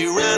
you ran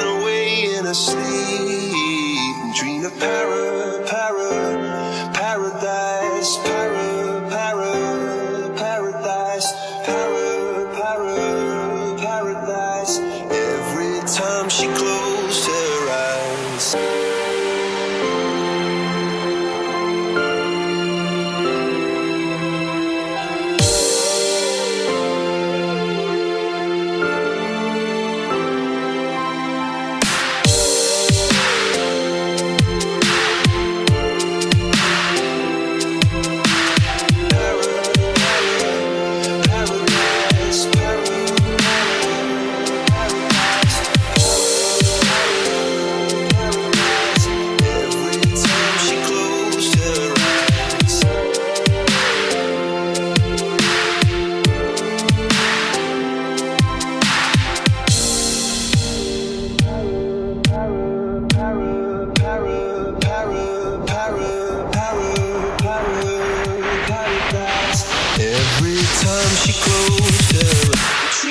time she closed her